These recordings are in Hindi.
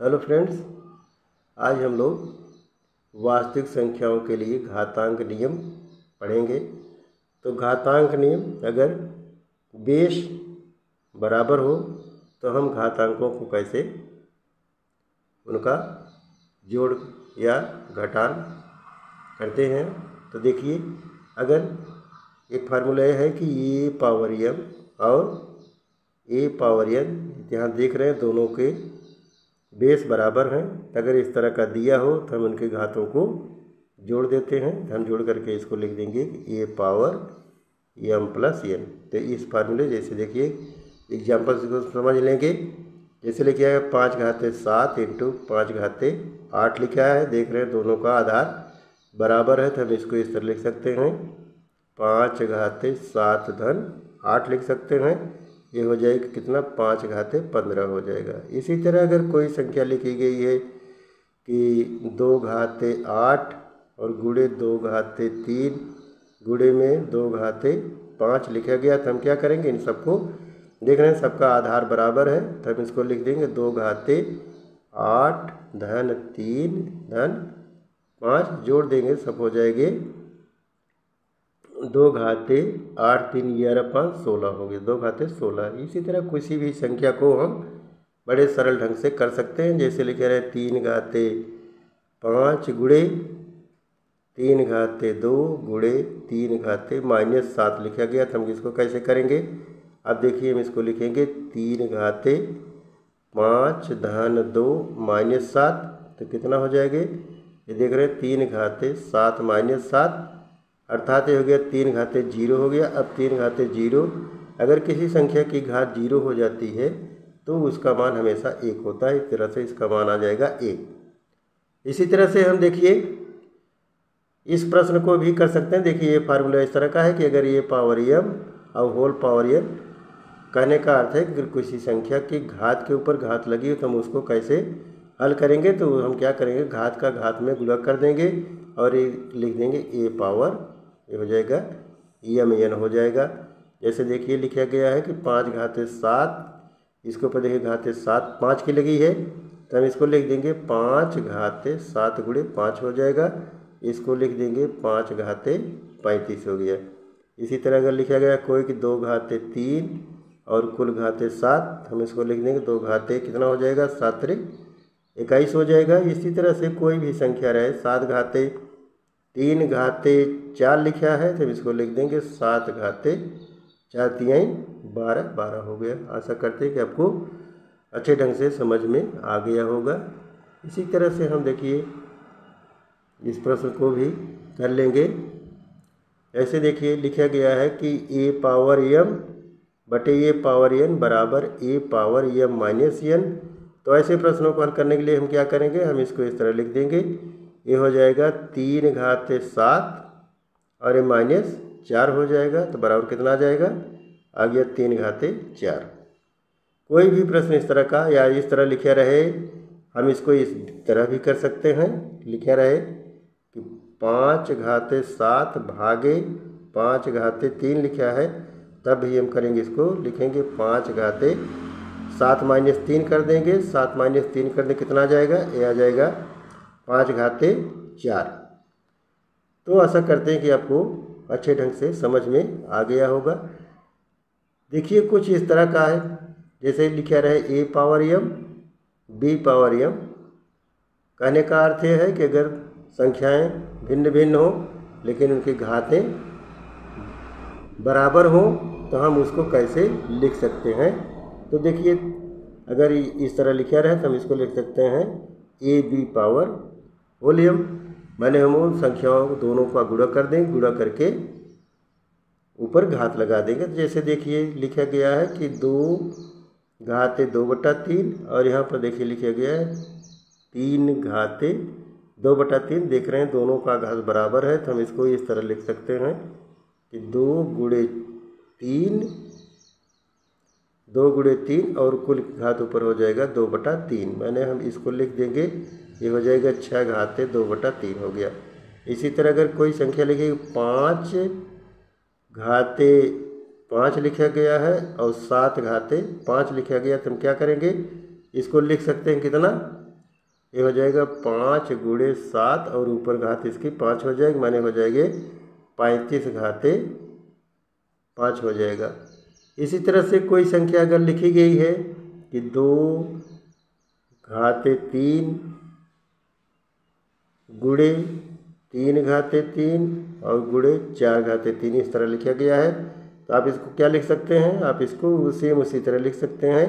हेलो फ्रेंड्स, आज हम लोग वास्तविक संख्याओं के लिए घातांक नियम पढ़ेंगे। तो घातांक नियम अगर बेश बराबर हो तो हम घातांकों को कैसे उनका जोड़ या घटान करते हैं। तो देखिए, अगर एक फार्मूला है कि ए पावर एम और ए पावर एन यहाँ देख रहे हैं दोनों के बेस बराबर हैं। अगर इस तरह का दिया हो तो हम उनके घातों को जोड़ देते हैं। हम जोड़ करके इसको लिख देंगे कि A power M plus N. तो इस फार्मूले जैसे देखिए एग्ज़ाम्पल से समझ लेंगे। जैसे लिखे है, पाँच घाते सात इंटू पाँच घाते आठ लिखा है। देख रहे हैं, दोनों का आधार बराबर है तो हम इसको इस तरह लिख सकते हैं। पाँच घाते सात धन आठ लिख सकते हैं। ये हो जाएगा, कितना? पाँच घाते पंद्रह हो जाएगा। इसी तरह अगर कोई संख्या लिखी गई है कि दो घाते आठ और गुड़े दो घाते तीन गुड़े में दो घाते पाँच लिखा गया तो हम क्या करेंगे? इन सबको देख रहे हैं, सबका आधार बराबर है तो हम इसको लिख देंगे, दो घाते आठ, धन तीन, धन पाँच, जोड़ देंगे, सब हो जाएँगे दो घाते आठ तीन ग्यारह पाँच सोलह हो गए। दो घाते सोलह। इसी तरह किसी भी संख्या को हम बड़े सरल ढंग से कर सकते हैं। जैसे लिखे रहे, तीन घाते पाँच गुड़े, तीन घाते दो गुड़े, तीन घाते माइनस सात लिखा गया तो हम इसको कैसे करेंगे? अब देखिए हम इसको लिखेंगे, तीन घाते पाँच धन दो माइनस सात तो कितना हो जाएँगे? ये देख रहे हैं, तीन घाते सात माइनस सात अर्थात ये हो गया तीन घाते ज़ीरो हो गया। अब तीन घाते ज़ीरो, अगर किसी संख्या की घात ज़ीरो हो जाती है तो उसका मान हमेशा एक होता है। इस तरह से इसका मान आ जाएगा एक। इसी तरह से हम देखिए, इस प्रश्न को भी कर सकते हैं। देखिए, ये फार्मूला इस तरह का है कि अगर ये पावर एम और होल पावर एन कहने का अर्थ है कि किसी संख्या की घात के ऊपर घात लगी हो तो हम उसको कैसे हल करेंगे? तो हम क्या करेंगे? घात का घात में गुणा कर देंगे और ये लिख देंगे ए पावर ये हो जाएगा। ई एम एन हो जाएगा। जैसे देखिए लिखा गया है कि पाँच घाते सात, इसके ऊपर देखिए घाते सात पाँच की लगी है। तो हम इसको लिख देंगे पाँच घाते सात गुड़े पाँच हो जाएगा। इसको लिख देंगे पाँच घाते पैंतीस हो गया। इसी तरह अगर लिखा गया कोई कि दो घाते तीन और कुल घाते सात हम इसको लिख देंगे दो घाते कितना हो जाएगा? सात त्रिक इक्कीस हो जाएगा। इसी तरह से कोई भी संख्या रहे, सात घाते तीन घाते चार लिखा है तो इसको लिख देंगे, सात घाते चार तिहाई बारह बारह हो गया। आशा करते हैं कि आपको अच्छे ढंग से समझ में आ गया होगा। इसी तरह से हम देखिए, इस प्रश्न को भी कर लेंगे। ऐसे देखिए, लिखा गया है कि ए पावर एम बटे ए पावर एन बराबर A power M minus N. तो ऐसे प्रश्नों को हल करने के लिए हम क्या करेंगे? हम इसको इस तरह लिख देंगे। ये हो जाएगा तीन घाते सात और ये माइनस चार हो जाएगा तो बराबर कितना आ जाएगा? आ गया तीन घाते चार। कोई भी प्रश्न इस तरह का या इस तरह लिखा रहे, हम इसको इस तरह भी कर सकते हैं। लिखा रहे कि पाँच घाते सात भागे पाँच घाते तीन लिखा है, तब भी हम करेंगे इसको, लिखेंगे पाँच घाते सात माइनस तीन कर देंगे, सात माइनस तीन कर दें कितना आ जाएगा? ये आ जाएगा पाँच घाते चार। तो ऐसा करते हैं कि आपको अच्छे ढंग से समझ में आ गया होगा। देखिए, कुछ इस तरह का है। जैसे लिखा रहे, A power M, B power M. कहने का अर्थ यह है कि अगर संख्याएँ भिन्न भिन्न हो, लेकिन उनकी घातें बराबर हो तो हम उसको कैसे लिख सकते हैं? तो देखिए, अगर इस तरह लिखा रहे तो हम इसको लिख सकते हैं, ए बी पावर वॉल्यूम, मैंने हम उन संख्याओं दोनों का गुणा कर दें, गुणा करके ऊपर घात लगा देंगे। तो जैसे देखिए, लिखा गया है कि दो घाते दो बटा तीन, और यहाँ पर देखिए लिखा गया है, तीन घाते दो बटा तीन, देख रहे हैं दोनों का घात बराबर है तो हम इसको इस तरह लिख सकते हैं कि दो गुड़े तीन, दो गुड़े तीन, और कुल घात ऊपर हो जाएगा दो बटा तीन। मैंने हम इसको लिख देंगे ये हो जाएगा छः घाते दो बटा तीन हो गया। इसी तरह अगर कोई संख्या लिखेगी पाँच घाते पाँच लिखा गया है और सात घाते पाँच लिखा गया तो हम क्या करेंगे? इसको लिख सकते हैं कितना? ये हो जाएगा पाँच गुड़े सात और ऊपर घात इसकी पाँच हो जाएगी, माने हो जाएँगे पैंतीस घाते पाँच हो जाएगा। इसी तरह से कोई संख्या अगर लिखी गई है कि दो घाते तीन गुड़े तीन घाते तीन और गुड़े चार घाते तीन इस तरह लिखा गया है। तो आप इसको क्या लिख सकते हैं? आप इसको सेम उसी तरह लिख सकते हैं।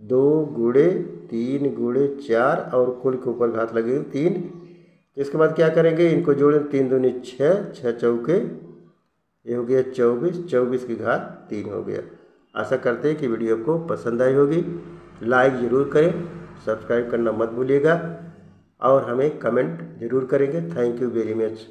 दो गुड़े तीन गुड़े चार और कुल के ऊपर घात लगेगी तीन। इसके बाद क्या करेंगे? इनको जोड़ें। तीन दूनी छः छः चौके, ये हो गया चौबीस। चौबीस की घात तीन हो गया। आशा करते हैं कि वीडियो को पसंद आई होगी। लाइक ज़रूर करें। सब्सक्राइब करना मत भूलिएगा। और हमें कमेंट ज़रूर करेंगे। Thank you very much.